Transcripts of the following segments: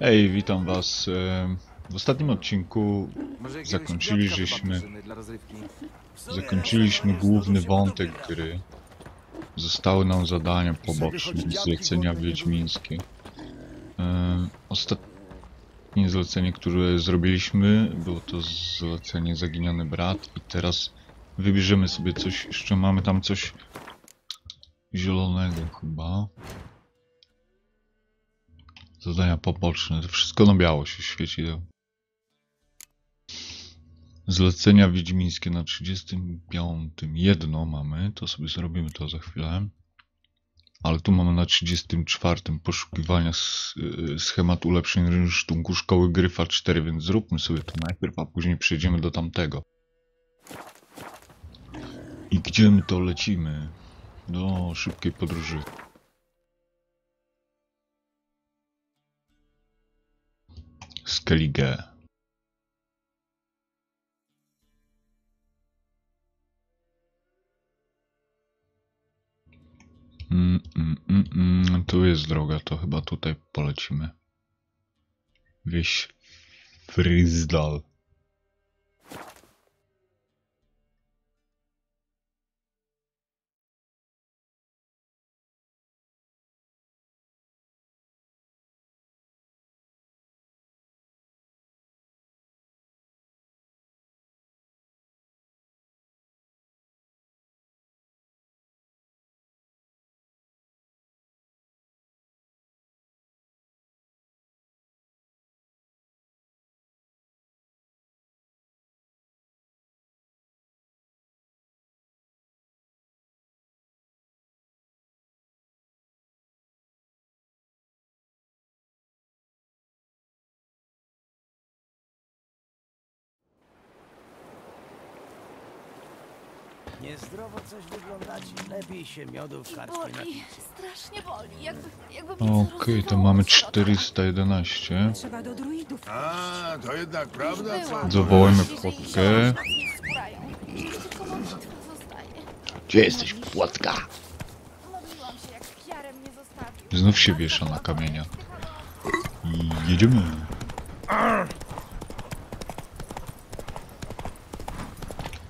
Hej, witam was. W ostatnim odcinku Zakończyliśmy- zakończyliśmy główny wątek gry. Zostały nam zadania poboczne, zlecenia wiedźmińskie. Ostatnie zlecenie, które zrobiliśmy, było to zlecenie Zaginiony Brat i teraz wybierzemy sobie coś, jeszcze mamy tam coś zielonego chyba. Zadania poboczne, to wszystko na biało się świeci. Zlecenia wiedźmińskie na 35. Jedno mamy, to sobie zrobimy to za chwilę. Ale tu mamy na 34. poszukiwania s- y, schematu ulepszeń rynsztunku szkoły Gryfa 4, więc zróbmy sobie to najpierw, a później przejdziemy do tamtego. I gdzie my to lecimy? Do szybkiej podróży. Skellige. Mm, mm, mm, mm. Tu jest droga, to chyba tutaj polecimy. Wieś Fryzdal. Niezdrowo coś wyglądacie. Lepiej się miodu w karczmie Boli, strasznie boli, jakby, jakby Okej, to rozrywało mamy od środka. 411. Trzeba do druidów. A, to jednak prawda, co? Zawołajmy płotkę. Gdzie jesteś, płotka? Znów się wiesza na kamieniach. I jedziemy.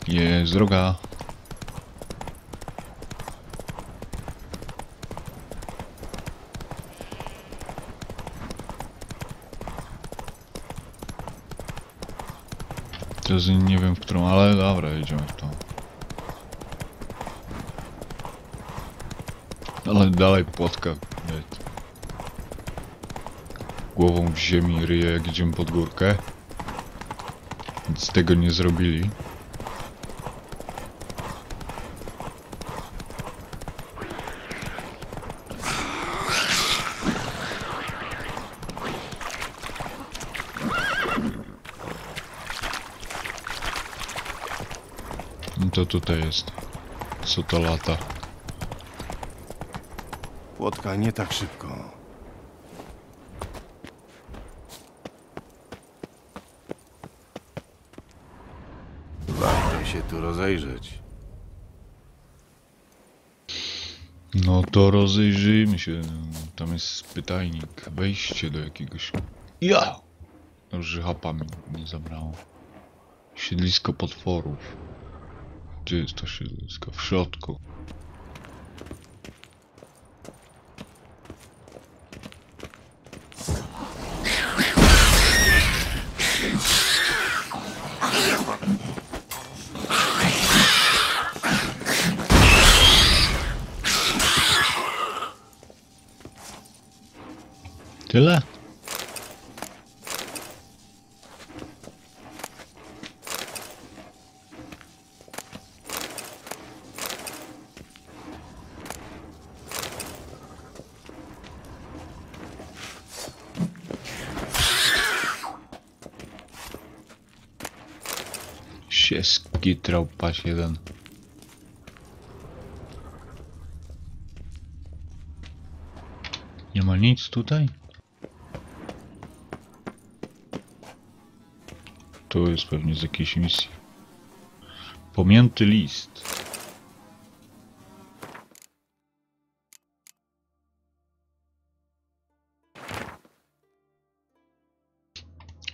Jest droga. Nie wiem w którą, ale dobra, jedziemy w tą. Ale dalej płotka. Głową w ziemi ryje jak idziemy pod górkę. Nic tego nie zrobili. No to tutaj jest. Co to lata? Płotka nie tak szybko. Warto się tu rozejrzeć. No to rozejrzyjmy się. Tam jest pytajnik. Wejście do jakiegoś. Ja! Dobrze, hapa mi nie zabrało. Siedlisko potworów. Gdzie jest to siedlisko? W środku. Tyle? Skitrał pas jeden. Nie ma nic tutaj? To jest pewnie z jakiejś misji. Pomięty list.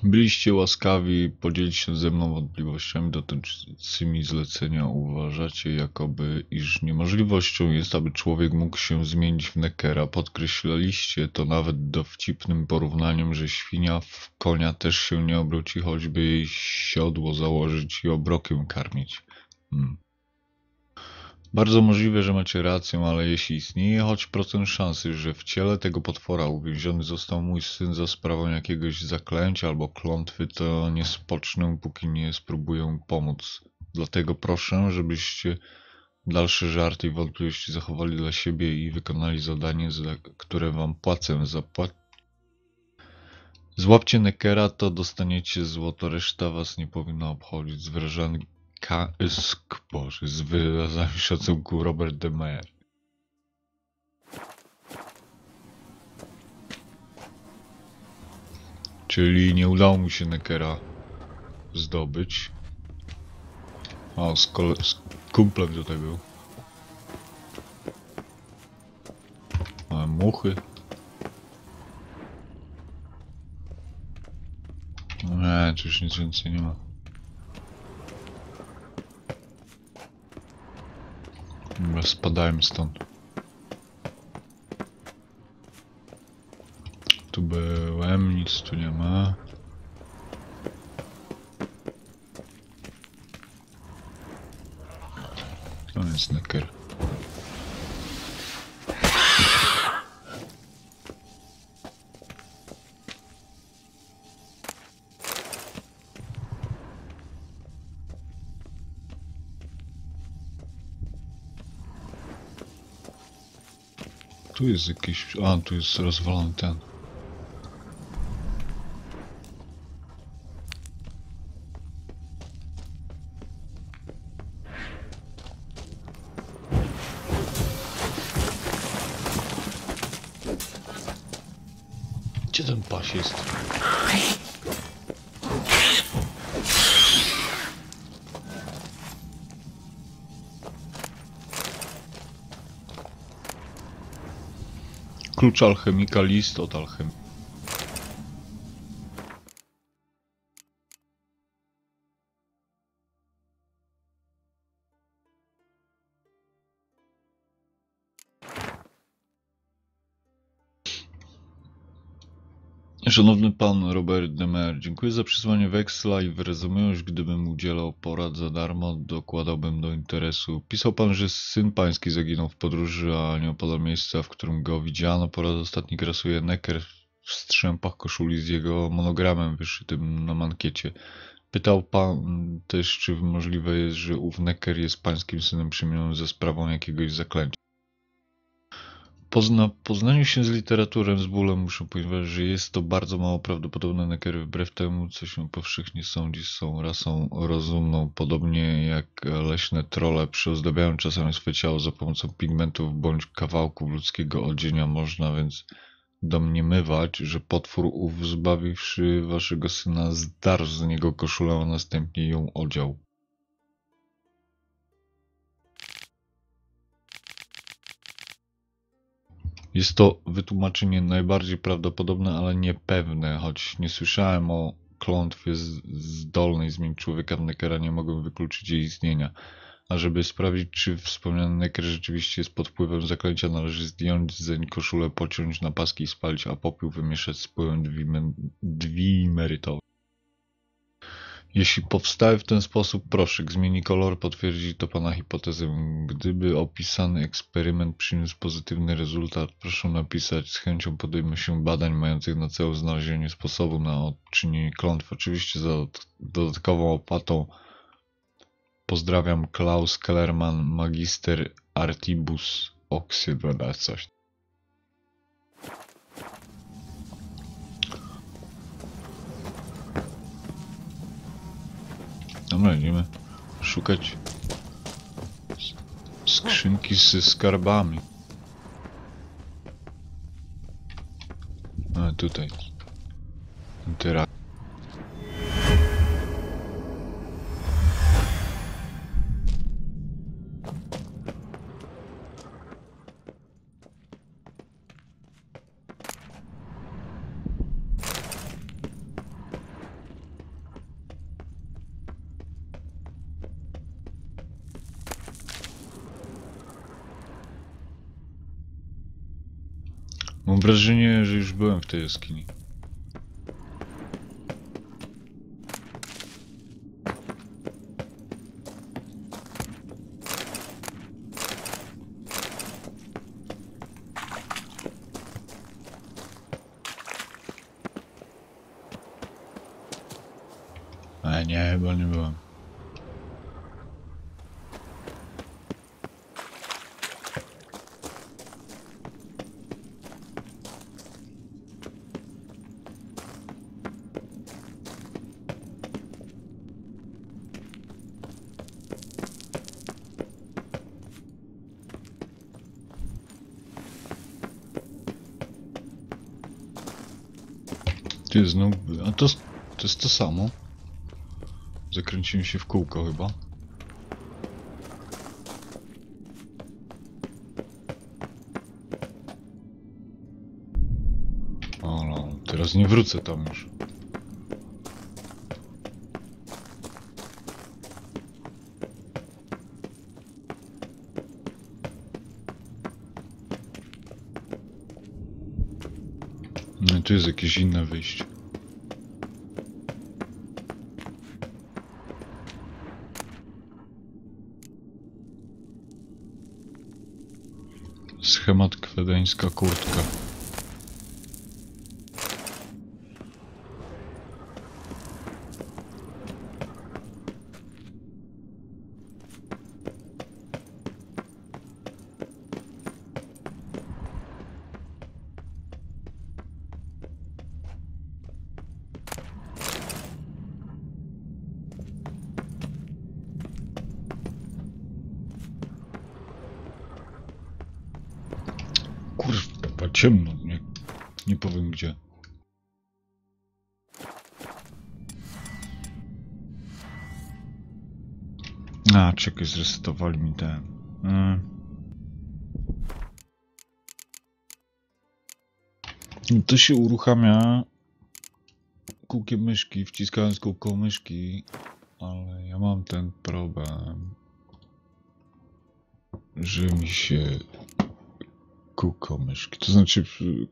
Byliście łaskawi podzielić się ze mną wątpliwościami dotyczącymi zlecenia. Uważacie, jakoby, iż niemożliwością jest, aby człowiek mógł się zmienić w Neckera. Podkreślaliście to nawet dowcipnym porównaniem, że świnia w konia też się nie obróci, choćby jej siodło założyć i obrokiem karmić. Hmm. Bardzo możliwe, że macie rację, ale jeśli istnieje choć procent szansy, że w ciele tego potwora uwięziony został mój syn za sprawą jakiegoś zaklęcia albo klątwy, to nie spocznę, póki nie spróbuję pomóc. Dlatego proszę, żebyście dalsze żarty i wątpliwości zachowali dla siebie i wykonali zadanie, za które wam płacę. Zapła... Złapcie Neckera, to dostaniecie złoto, reszta was nie powinna obchodzić. Z wyrażaniem Ka Boże, z wyrazami szacunku Robert de Meer. Czyli nie udało mu się Neckera zdobyć. O, z, kole z kumplem tutaj był. Mamy muchy. Nie, tu już nic więcej nie ma. Dobra, stąd. Tu byłem, nic tu nie ma. To jest necker. Tu jest jakiś... A, tu jest rozwalony ten. Alchemika, list od alchemika. Szanowny pan Robert Demer, dziękuję za przysłanie weksla i wyrozumiałość, gdybym udzielał porad za darmo, dokładałbym do interesu. Pisał pan, że syn pański zaginął w podróży, a nie opada miejsca, w którym go widziano. Po raz ostatni grasuje Necker w strzępach koszuli z jego monogramem wyszytym na mankiecie. Pytał pan też, czy możliwe jest, że ów Necker jest pańskim synem przymionym ze sprawą jakiegoś zaklęcia. Pozna, poznaniu się z literaturą z bólem muszę powiedzieć, że jest to bardzo mało prawdopodobne. Neckery wbrew temu, co się powszechnie sądzi, są rasą rozumną. Podobnie jak leśne trole przyozdabiają czasami swe ciało za pomocą pigmentów bądź kawałków ludzkiego odzienia. Można więc domniemywać, że potwór ów zbawiwszy waszego syna zdarł z niego koszulę, a następnie ją odział. Jest to wytłumaczenie najbardziej prawdopodobne, ale niepewne, choć nie słyszałem o klątwie zdolnej zmienić człowieka w Neckera, nie mogłem wykluczyć jej istnienia. A żeby sprawdzić, czy wspomniany Necker rzeczywiście jest pod wpływem zaklęcia, należy zdjąć zeń koszulę, pociąć na paski i spalić, a popiół wymieszać z płynem dwime- dwimerytowym. Jeśli powstaje w ten sposób proszek, zmieni kolor, potwierdzi to Pana hipotezę. Gdyby opisany eksperyment przyniósł pozytywny rezultat, proszę napisać. Z chęcią podejmę się badań mających na celu znalezienie sposobu na odczynienie klątw. Oczywiście za dod- dodatkową opłatą pozdrawiam Klaus Kellerman, magister Artibus Oxydona, coś. Dobra, idziemy szukać skrzynki ze skarbami. A, tutaj. Teraz. Byłem w tej jaskini. Ale nie, chyba nie byłem. Ty znowu... A to, to jest to samo. Zakręciłem się w kółko chyba. O no, teraz nie wrócę tam już. No tu jest jakieś inne wyjście. Schemat kwedeńska kurtka. Kurwa, ciemno, nie, nie powiem gdzie. A, czekaj, zresetowali mi ten. Mm. To się uruchamia kółkiem myszki, wciskając kółko myszki, ale ja mam ten problem, że mi się kółko myszki. To znaczy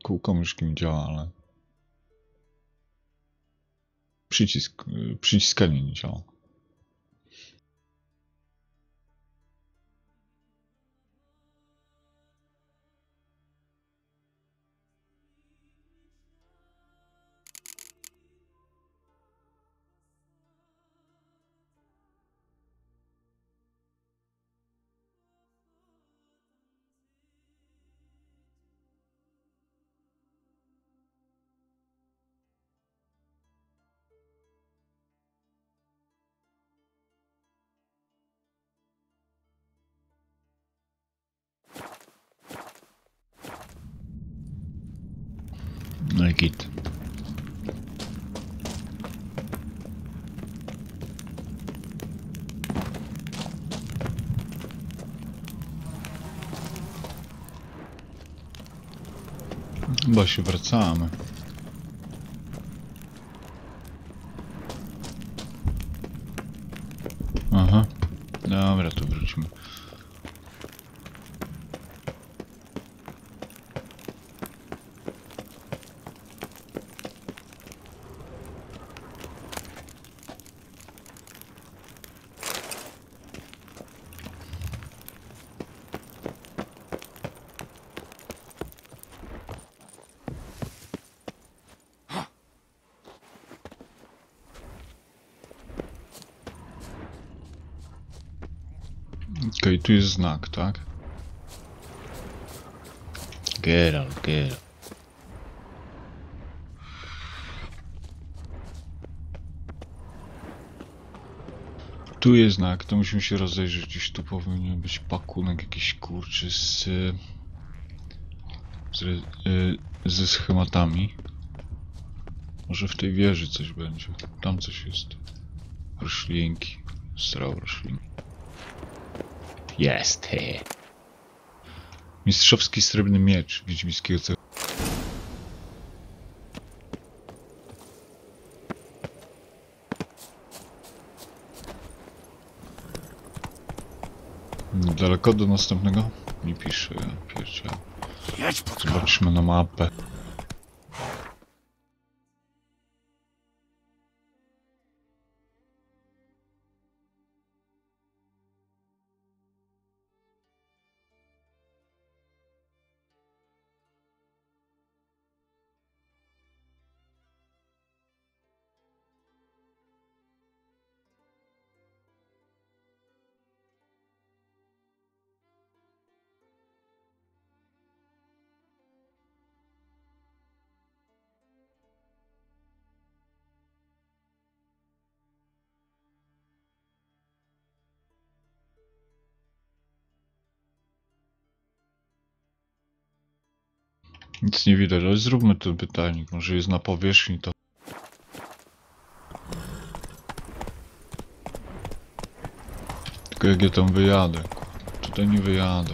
kółko myszki mi działa, ale przycisk, przyciskanie nie działa. Chyba się wracamy. Aha. Dobra, to wróćmy. Tu jest znak, tak? Geralt, Geralt. Tu jest znak, to musimy się rozejrzeć. Gdzieś tu powinien być pakunek jakiś kurczy z, z y, ze schematami. Może w tej wieży coś będzie. Tam coś jest. Roślinki. Strał roślinki. Jest, he. Mistrzowski srebrny miecz Wiedźmińskiego cechu. Daleko do następnego? Nie pisze, pod Zobaczmy na mapę. Nic nie widać, ale zróbmy ten pytajnik. Może jest na powierzchni to. Tylko jak ja tam wyjadę? Tutaj nie wyjadę.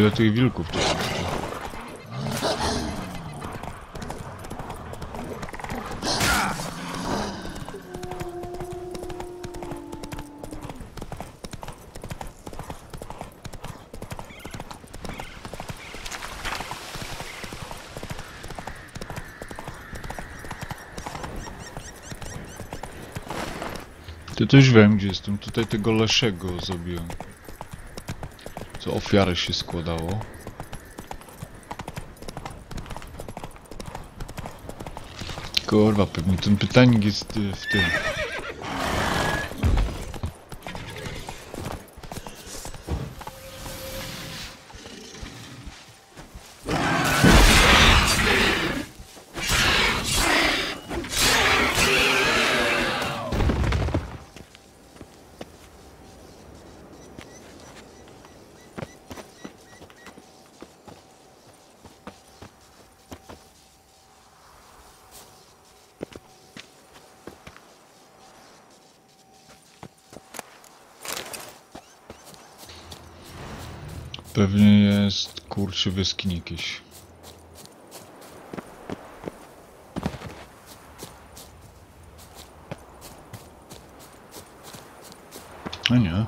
Ile tych wilków tu jest. Ty też wiem gdzie jestem. Tutaj tego Leszego zabiłem. Co ofiarę się składało. Kurwa, pewnie ten jest y, w tym. Pewnie jest kurczy wyskiń jakiś. A nie.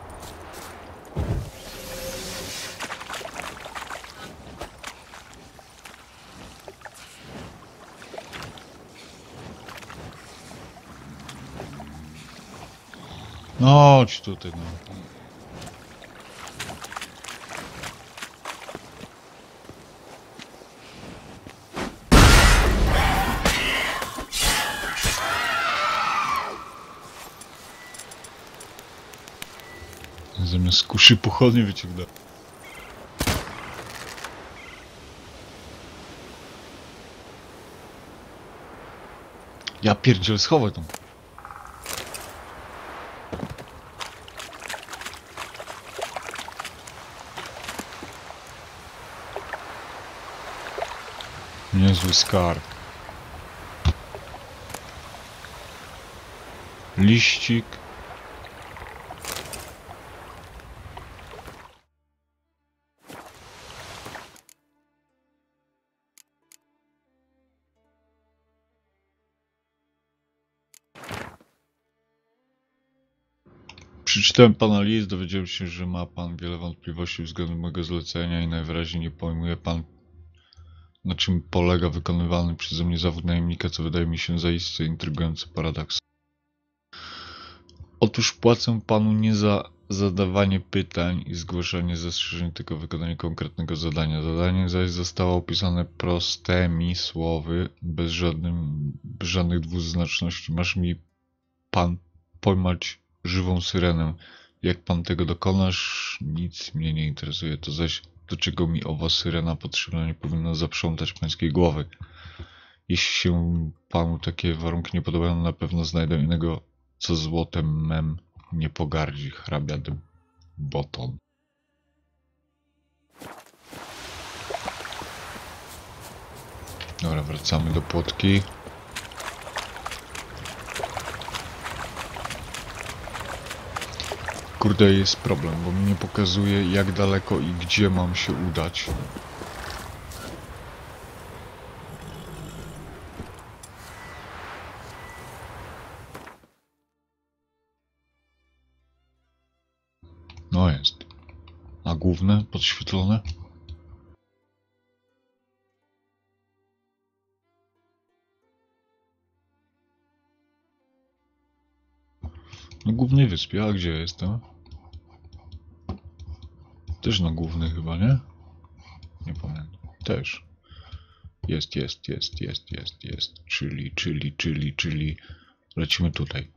No, chodź tutaj, no. скуши puchalni bitikda. Ja pierdziel, schowaj tam. Niezły skarb. Liścik. Przeczytałem pana list, dowiedziałem się, że ma pan wiele wątpliwości względem mojego zlecenia i najwyraźniej nie pojmuje pan, na czym polega wykonywany przeze mnie zawód najemnika, co wydaje mi się zaiste intrygujący paradoks. Otóż płacę panu nie za zadawanie pytań i zgłaszanie zastrzeżeń, tylko wykonanie konkretnego zadania. Zadanie zaś zostało opisane prostymi słowy, bez, żadnym, bez żadnych dwuznaczności. Masz mi pan pojmać żywą syrenę. Jak pan tego dokonasz, nic mnie nie interesuje. To zaś, do czego mi owa syrena potrzebna, nie powinno zaprzątać pańskiej głowy. Jeśli się panu takie warunki nie podobają, na pewno znajdę innego, co złotem mem nie pogardzi hrabia de Boton. Dobra, wracamy do płotki. Kurde, jest problem, bo mi nie pokazuje jak daleko i gdzie mam się udać. No jest. A główne podświetlone? Na głównej wyspie, a gdzie jestem? Też na głównej chyba, nie? Nie pamiętam. Też. Jest, jest, jest, jest, jest, jest. Czyli, czyli, czyli, czyli. Lecimy tutaj.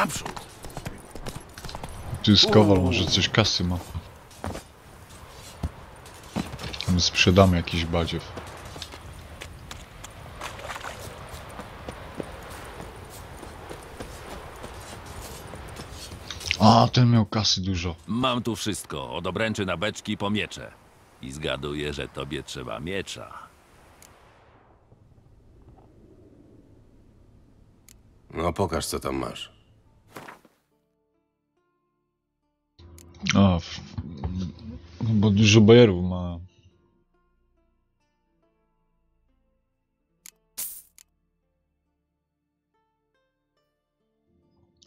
Naprzód! Tu jest kowal, może coś kasy ma. My sprzedamy jakiś badziew. A, ten miał kasy dużo. Mam tu wszystko, od obręczy na beczki po miecze. I zgaduję, że tobie trzeba miecza. No pokaż co tam masz. A, bo dużo bajerów ma.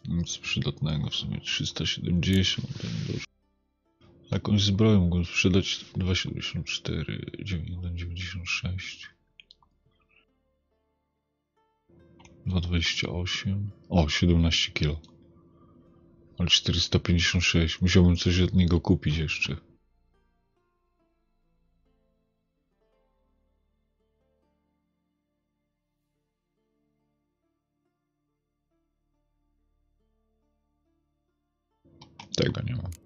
Nic przydatnego w sumie 370 ten dużo. Jakąś zbroję mogłem sprzedać 274, 9196 228 O, 17 kilo ale 456. Musiałbym coś od niego kupić jeszcze. Tego nie mam.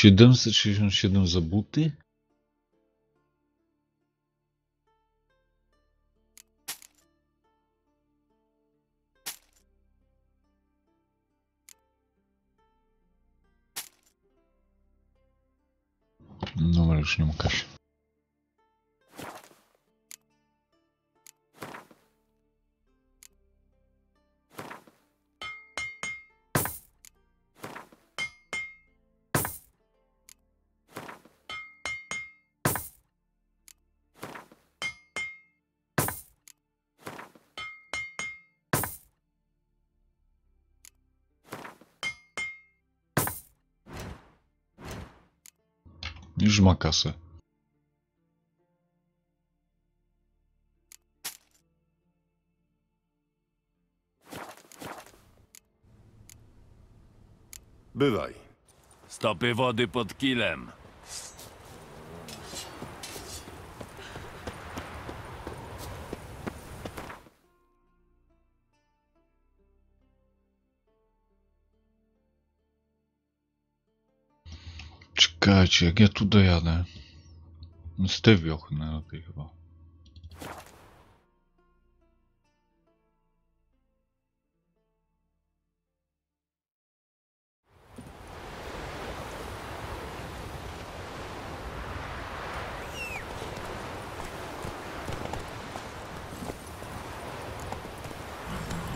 Siedemset sześćdziesiąt siedem za buty? Ale już nie ma kasy. Bywaj. Stopy wody pod kilem. Czekajcie, jak ja tu dojadę. Z tej wiochy najlepiej chyba.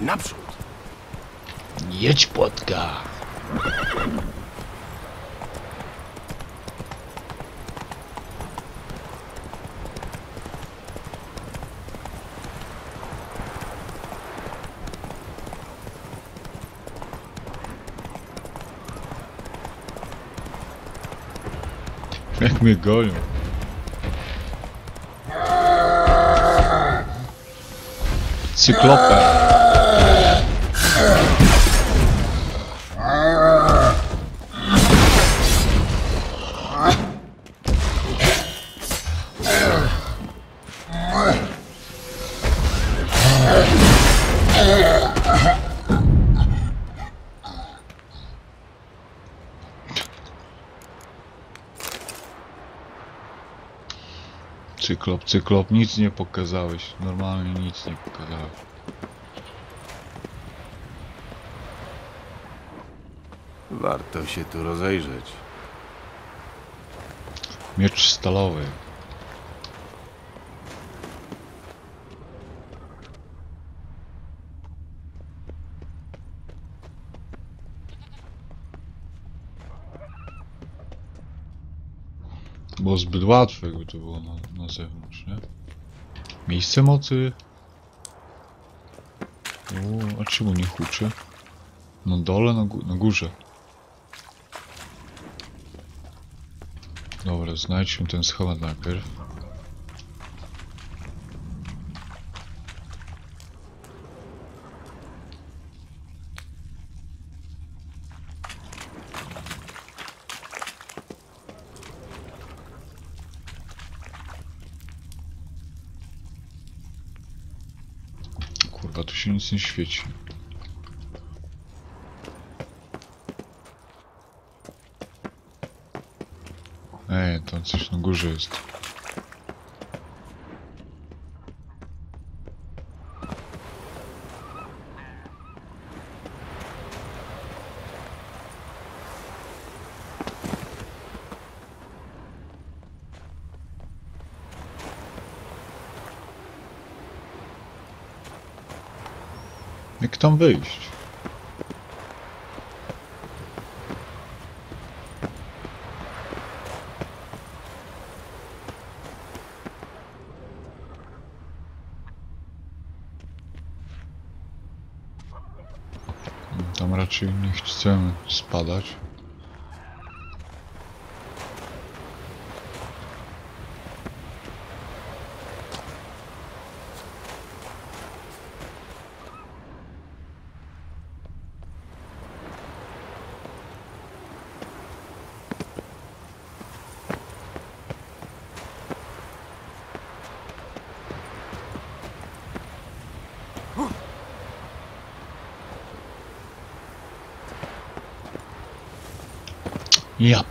Naprzód! Jedź płotka! Jak mnie Cyklop, cyklop, nic nie pokazałeś. Normalnie nic nie pokazałeś. Warto się tu rozejrzeć. Miecz stalowy. Było zbyt łatwe, jakby to było na, na zewnątrz, nie? Miejsce mocy. O, a czemu nie huczy? Na dole, na, gó- na górze. Dobra, znajdźmy ten schemat najpierw. Się nic nie świeci. Ej, tam coś na górze jest. Tam wyjść? Tam raczej nie chcemy spadać.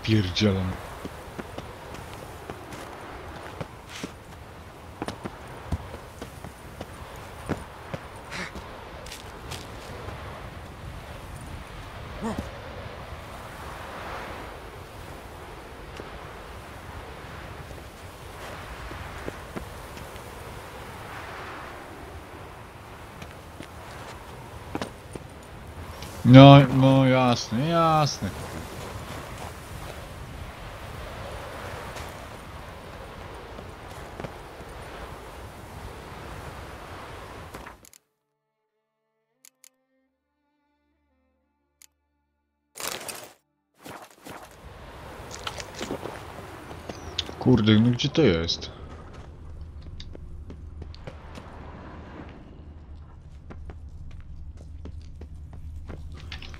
Ja pierdzielę. No, no jasne, jasne. Kurde, no gdzie to jest?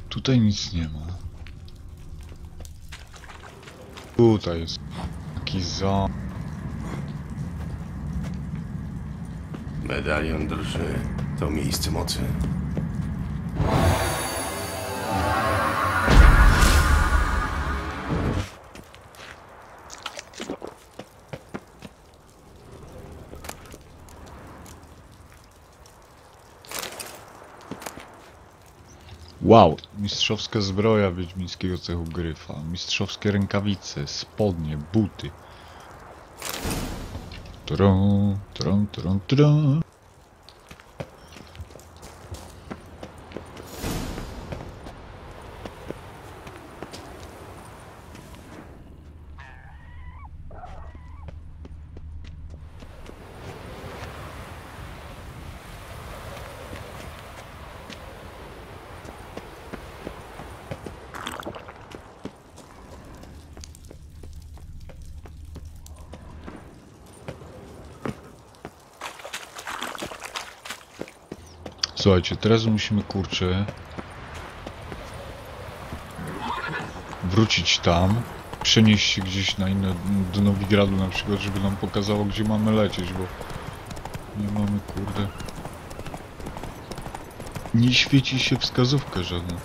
Tutaj nic nie ma. Tutaj jest jakiś ząb. Medalion drży. To miejsce mocy. Wow, mistrzowska zbroja wiedźmińskiego cechu gryfa, mistrzowskie rękawice, spodnie, buty. Tron, tron, tron, tron. Słuchajcie, teraz musimy kurczę wrócić tam, przenieść się gdzieś na inne, do Nowigradu na przykład, żeby nam pokazało gdzie mamy lecieć, bo nie mamy kurde nie świeci się wskazówka żadna.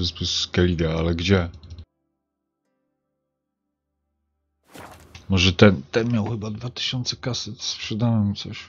Wyspy Skellige, ale gdzie? Może ten, ten miał chyba 2000 kaset, sprzedałem coś.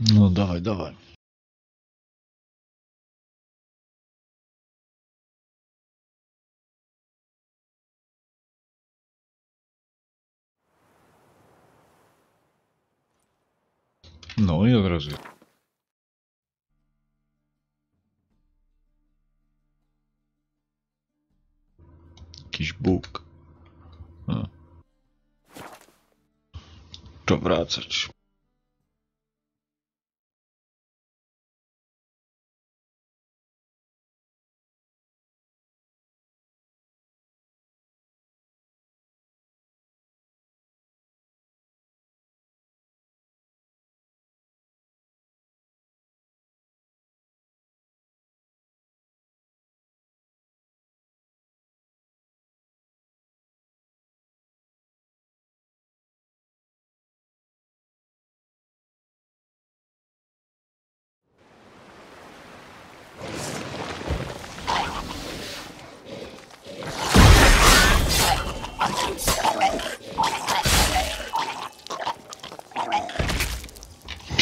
No dawaj, dawaj. No i od razu. Jakiś Bóg. A. To wracać.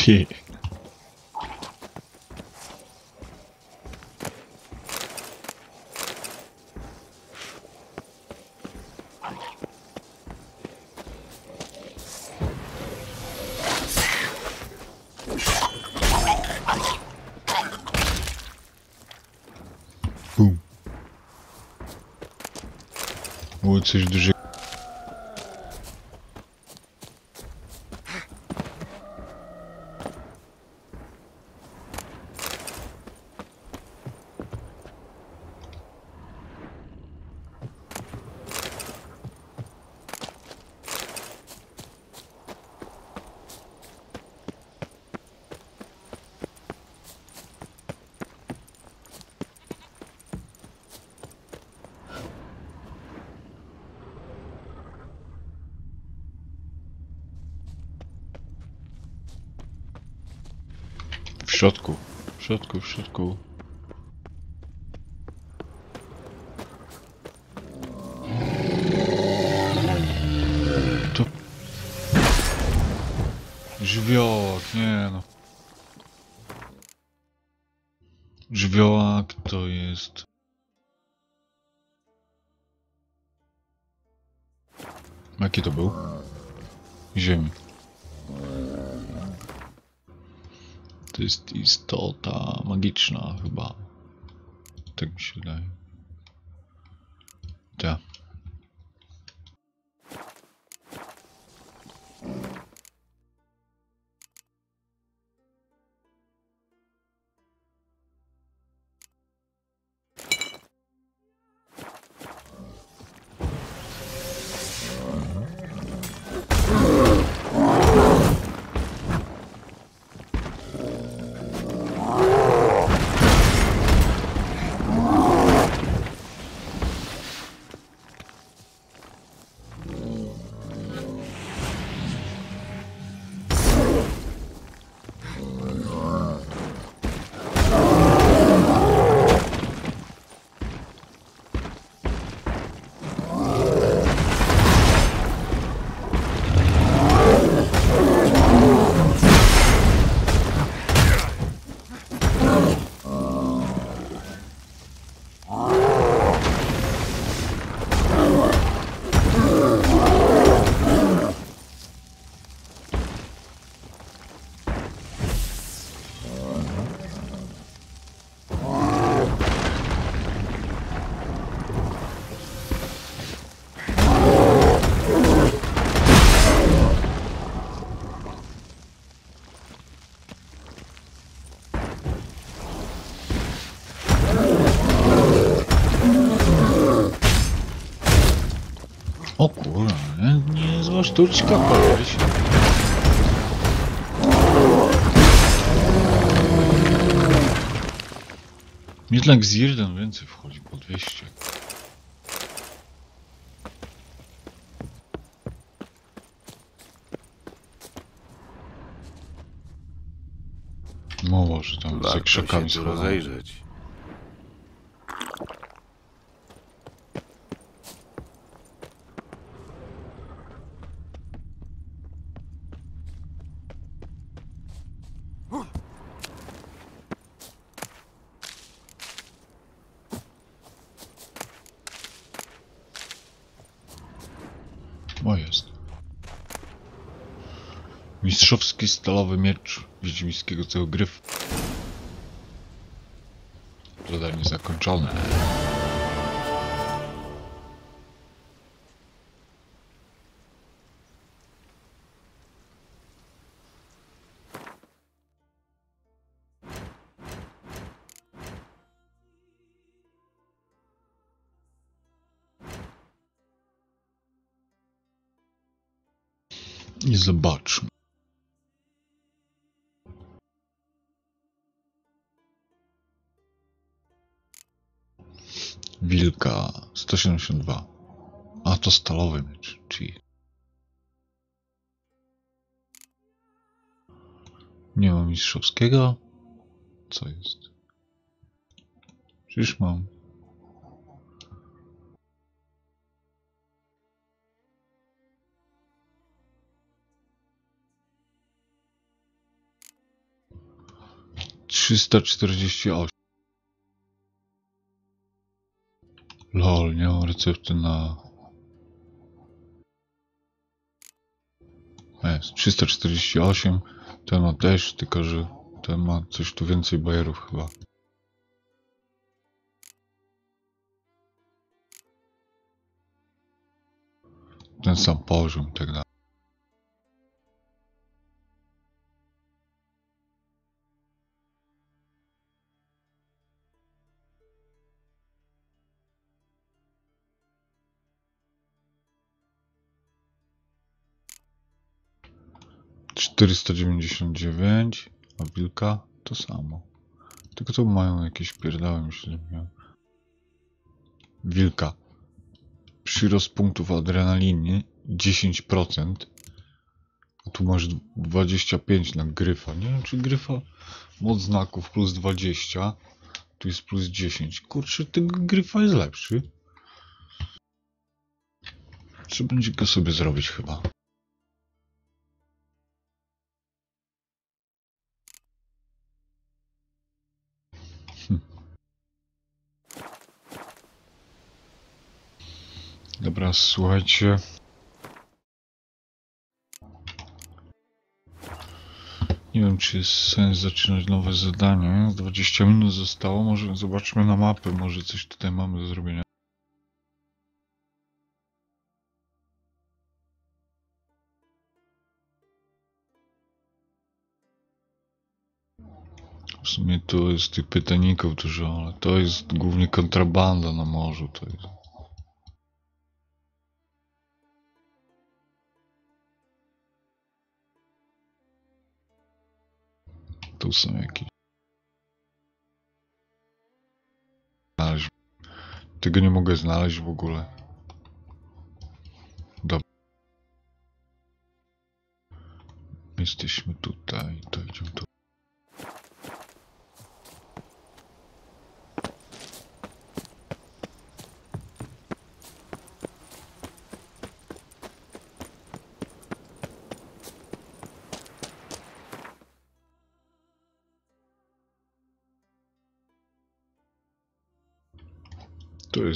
Pie. Bum. Było coś dużego. W środku. W środku. Żywiołak, nie no. Żywiołak to jest... Jaki to był? Ziemi. To jest istota magiczna chyba. Tak mi się wydaje. Tak. Sztuczka, koleś. Jednak z jeden więcej wchodzi po 200. Mowa, że tam za Warto krzakami się tu rozejrzeć. O jest. Mistrzowski stalowy miecz Wiedźmińskiego całego gryf. Zadanie zakończone. I zobaczmy. Wilka 172. A to stalowy miecz, czyli. Nie mam mistrzowskiego. Co jest? Przecież mam. Trzysta czterdzieści osiem. Lol, nie mam recepty na... Jest, 348. Ten ma też, tylko że ten ma coś tu więcej bajerów chyba. Ten sam poziom i tak dalej. Czterysta dziewięćdziesiąt dziewięć, a wilka to samo. Tylko to mają jakieś pierdały, myślę, że. Wilka. Przyrost punktów adrenaliny 10%. A tu masz 25 na gryfa. Nie wiem, czy gryfa moc znaków plus 20. Tu jest plus 10. Kurczę, tego gryfa jest lepszy. Trzeba będzie go sobie zrobić chyba. Dobra, słuchajcie. Nie wiem, czy jest sens zaczynać nowe zadanie. 20 minut zostało. Może zobaczmy na mapę. Może coś tutaj mamy do zrobienia. W sumie to jest tych pytajników dużo, ale to jest głównie kontrabanda na morzu. To jest. Tu są jakieś. Znaleźć. Tego nie mogę znaleźć w ogóle. Dobra. Jesteśmy tutaj, to idziemy tu.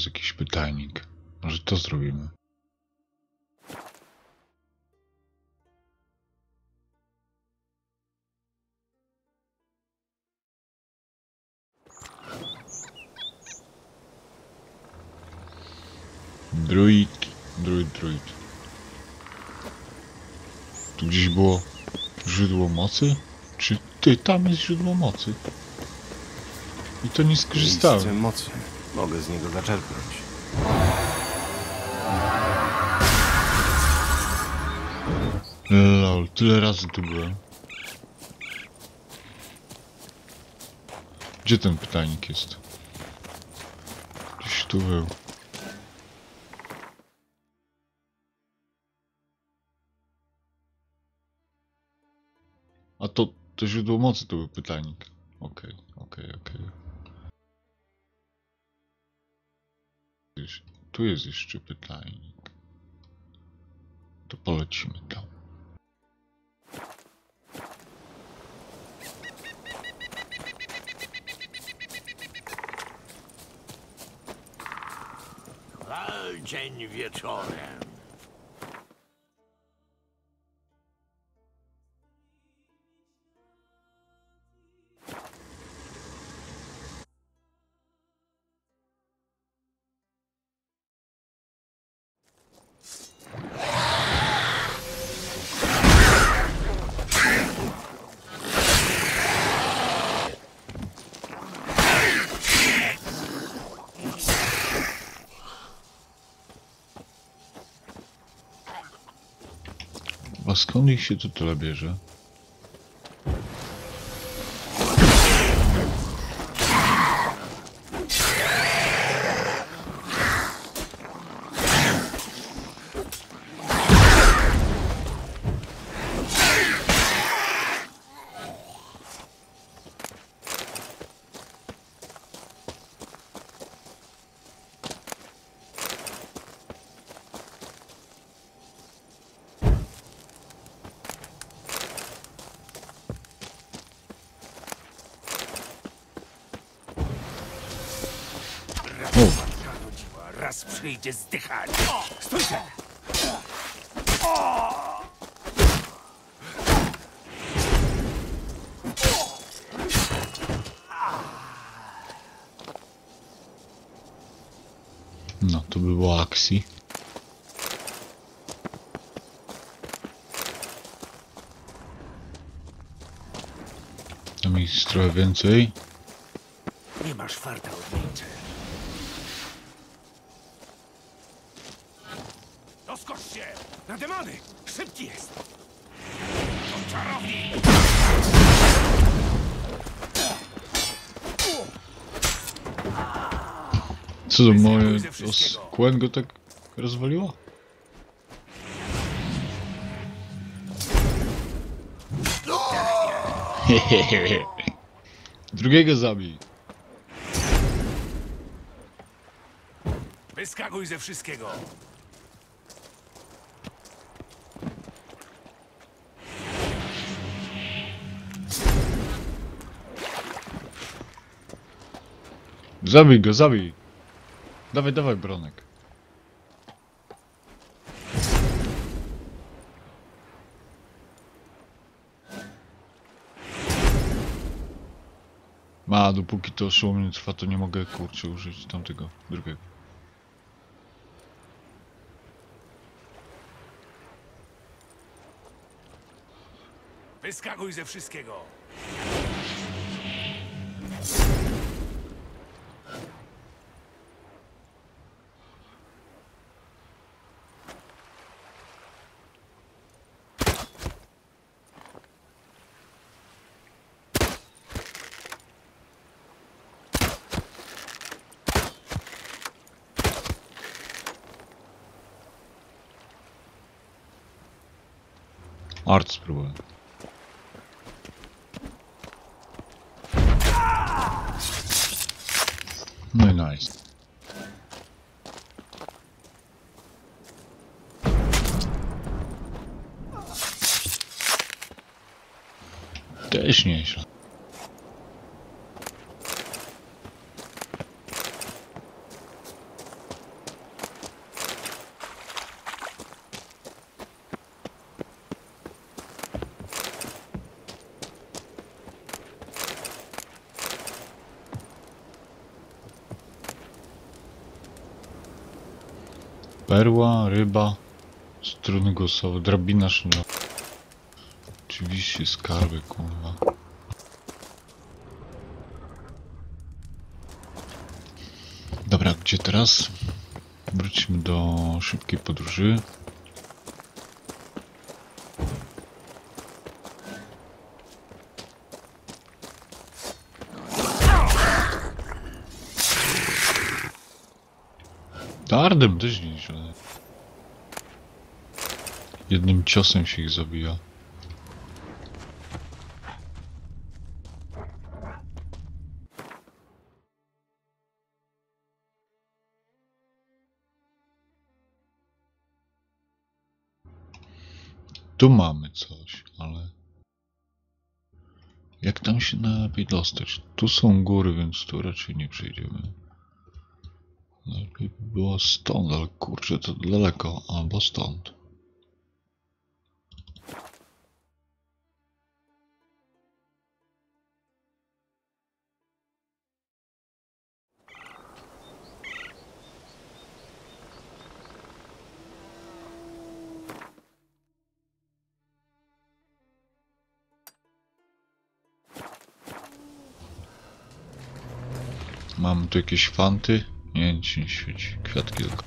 Jest jakiś pytajnik. Może to zrobimy. Druid, druid, druid. Tu gdzieś było źródło mocy? Czy ty, tam jest źródło mocy? I to nie skorzystałem. Miejsce mocy. Mogę z niego zaczerpnąć. Lol, tyle razy tu byłem. Gdzie ten pytajnik jest? Gdzieś tu był. A to, to źródło mocy to był pytajnik. Okej, okej, okej. Tu jest jeszcze pytajnik. To polecimy tam. Dzień wieczorem. Skąd ich się tu tyle bierze? O, Przyjdzie zdychać. Stójcie! no to by było akcji. Tam jest trochę więcej. To moje... Kłen go tak rozwaliło? Drugiego zabij. Wyskakuj ze wszystkiego! Zabij go, zabij. Dawaj, dawaj, Bronek. Ma, dopóki to oszołomienie trwa, to nie mogę, kurczę, użyć tamtego, drugiego. Wyskakuj ze wszystkiego! Art spróbuję. No i nice. Też Merła, ryba, struny głosowe, drabina szynna. Oczywiście skarby, kurwa. Dobra, gdzie teraz? Wróćmy do szybkiej podróży. Tardym też nie Jednym ciosem się ich zabija. Tu mamy coś, ale... Jak tam się najlepiej dostać? Tu są góry, więc tu raczej nie przejdziemy. Lepiej by było stąd, ale kurczę, to daleko, albo stąd. Tu jakieś fanty? Nie, nic nie świeci. Kwiatki tylko.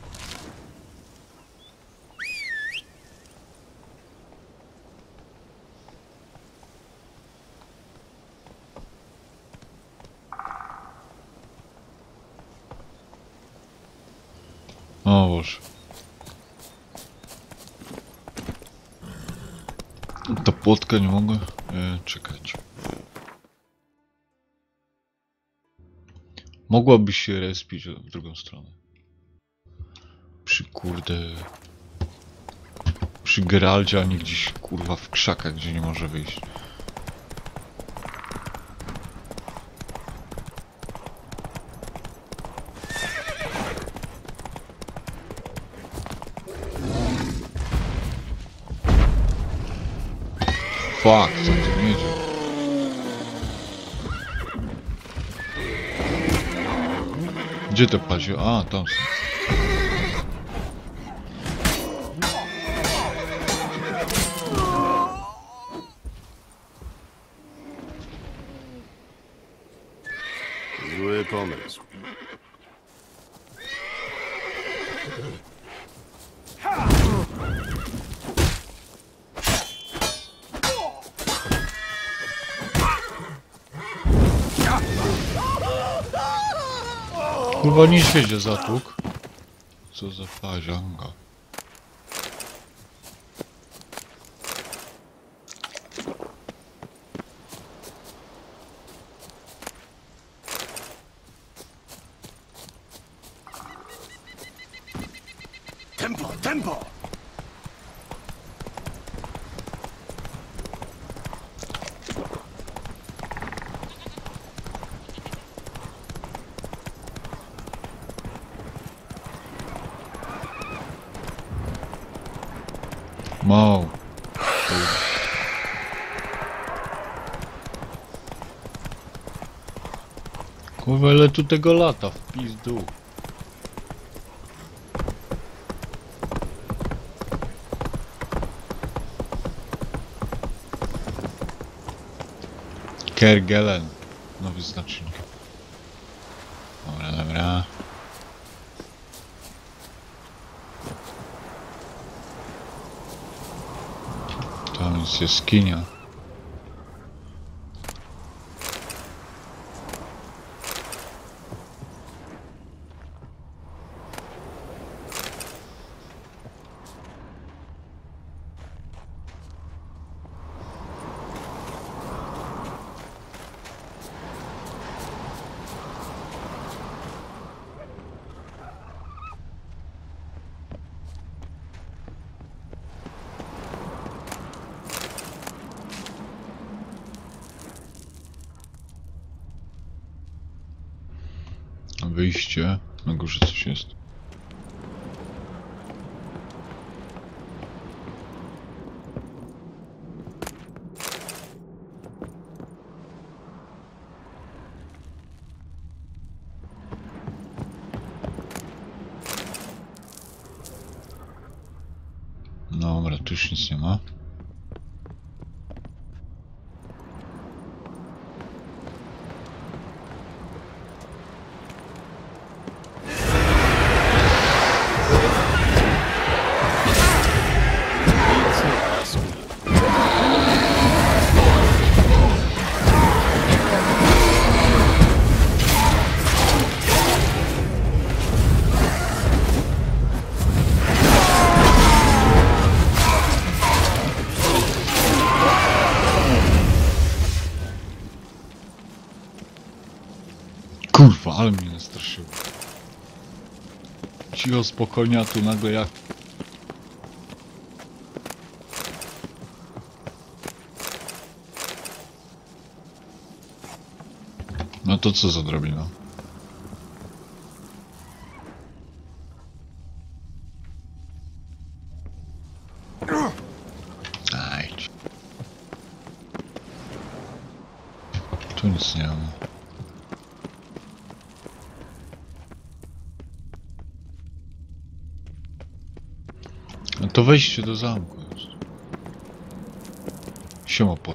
O Boże. Ta płotka nie mogę e, czekać. Mogłabyś się respić w drugą stronę. Przy kurde... Przy Geraldzie, a nie gdzieś kurwa w krzakach, gdzie nie może wyjść. Fuck, Gdzie te pazie? A, tam są. Zły. Kurwa niedźwiedzie zatłuk. Co za pazianga. Ile tu tego lata w pizdu. Kergelen. Nowy znacznik. Dobra, dobra. Tam jest jaskinia. Cicho, spokojnie, a tu nagle jak... No to co za drabina? Ajdź. Tu nic nie ma. To wejście do zamku jest. Siema po...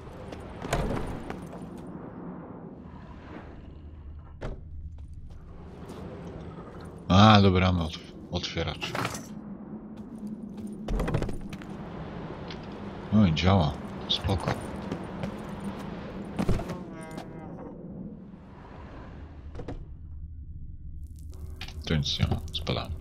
A, dobra, mamy otw otwieracz. No i działa. Spoko. Tu nic nie ma. Spadamy.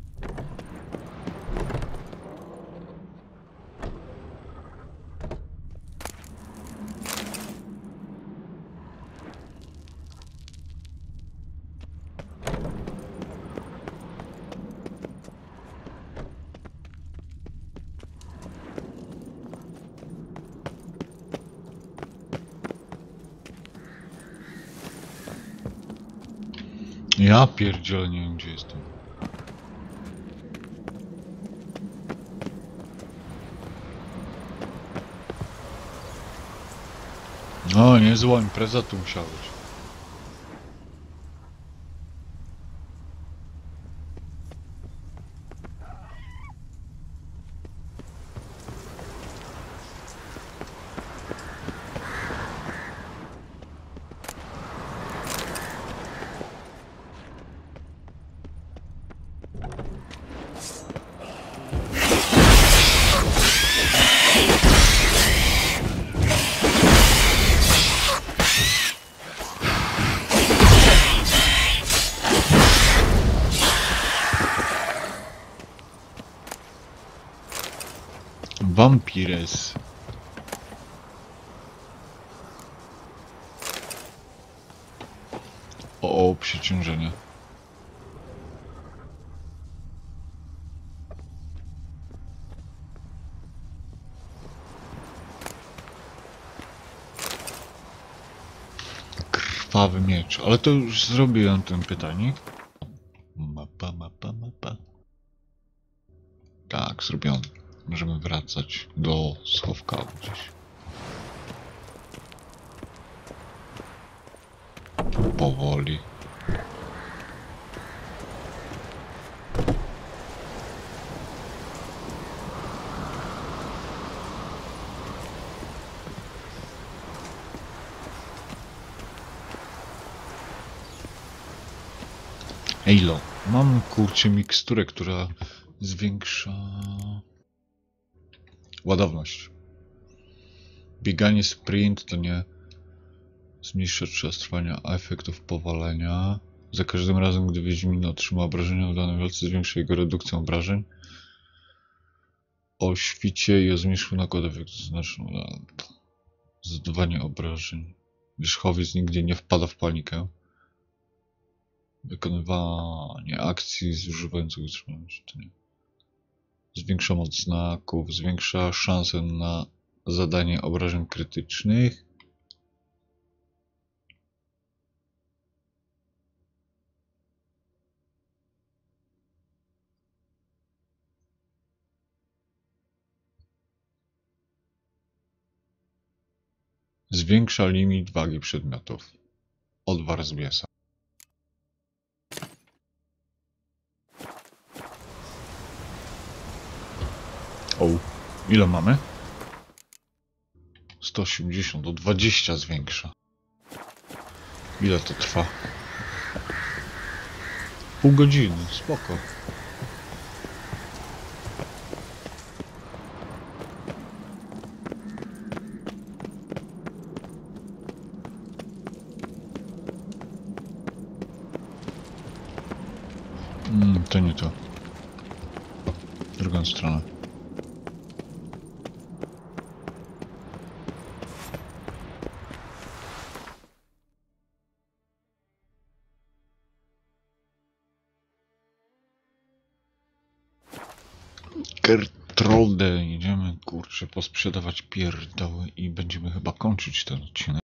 Ja pierdzielę, nie wiem gdzie jestem. No, niezła impreza tu musiała być. Vampires. O, o, przeciążenie. Krwawy miecz, ale to już zrobiłem ten pytanie. Mapa, mapa, mapa. Tak, zrobiony. Możemy wracać do schowka gdzieś. Powoli. Ejlo, mam kurczę miksturę, która zwiększa ładowność. Bieganie sprint to nie zmniejsza czas trwania efektów powalenia. Za każdym razem, gdy Wiedźmin otrzyma obrażenia w danej walce, zwiększa jego redukcję obrażeń. O świcie i o zmniejszył nakład efektu znaczną zadawanie obrażeń. Wierzchowiec nigdy nie wpada w panikę. Wykonywanie akcji zużywających utrzymanie. To nie. Zwiększa moc znaków, zwiększa szanse na zadanie obrażeń krytycznych. Zwiększa limit wagi przedmiotów. Odwar z biesa. O, ile mamy? 180 do 20 zwiększa. Ile to trwa? Pół godziny, spoko. Mm, to nie to. Drugą stronę. Kurczę posprzedawać pierdoły i będziemy chyba kończyć ten odcinek.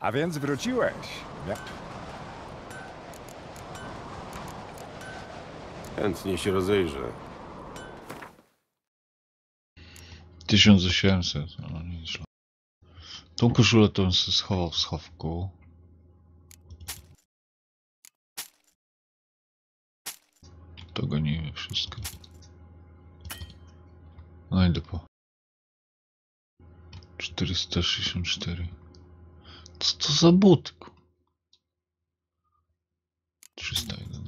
A więc wróciłeś. Ja... Chętnie się rozejrzę. 1800, no nieźle. Tą koszulę to bym schował w schowku. To gonimy wszystko. No idę po. 464. Co to za but? шестая. Да?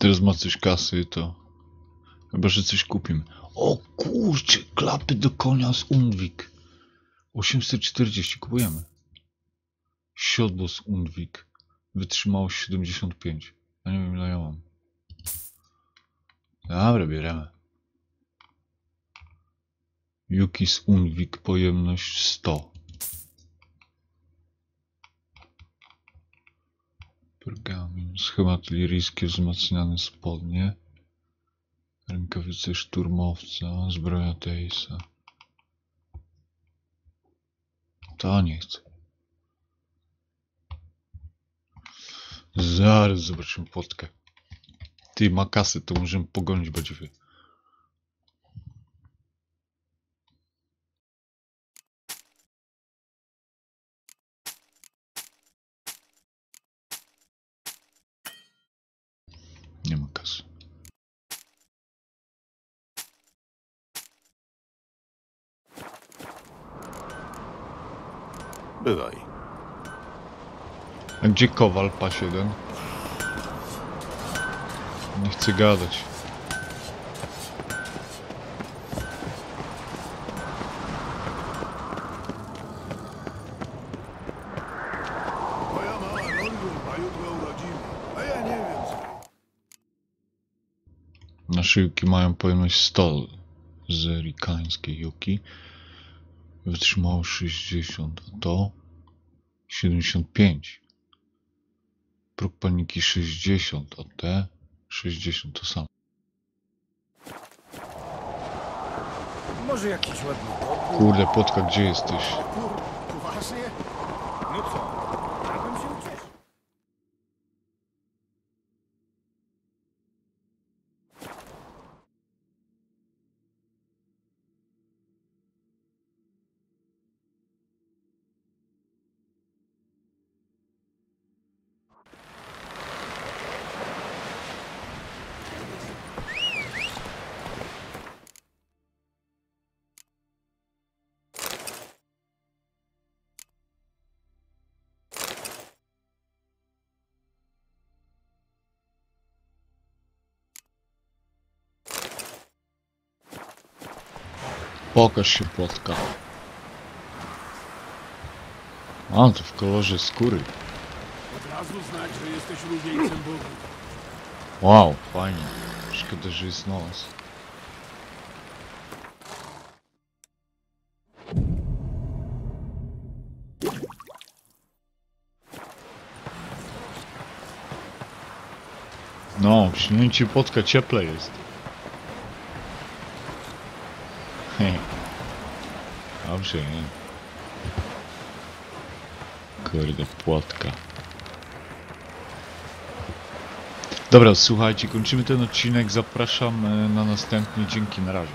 Teraz ma coś kasy, to... Chyba, że coś kupimy. O kurczę, klapy do konia z Undwik. 840 kupujemy. Siodło z Undwik. Wytrzymało 75. Ja nie wiem ile ja mam. Dobra, bierzemy. Yuki z Undwik, pojemność 100. Pergamin, schemat liryjskie, wzmacniane spodnie. Rękawice szturmowca, zbroja Tejsa. To nie chcę. Zaraz zobaczymy potkę. Ty ma kasy, to możemy pogonić badziewia. Nie ma kasy. Bywaj. A gdzie kowal, pas jeden? Nie chcę gadać. Naszyjki mają pojemność 100 z rikańskiej Yuki. Wytrzymało 60, a to 75. Próg paniki 60, a te 60 to samo. Może jakiś ładny? Kurde, Płotka, gdzie jesteś? Kur, poważnie? No co? Pokaż się, Płotka. A, to w kolorze skóry. Od razu znać, że jesteś rówieńcem Bogu. Wow, fajnie. Szkoda, że jest nos. No, śnięcie potka cieple jest. Dobrze. Kurde, płotka. Dobra, słuchajcie, kończymy ten odcinek. Zapraszam e, na następny. Dzięki, na razie.